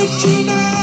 When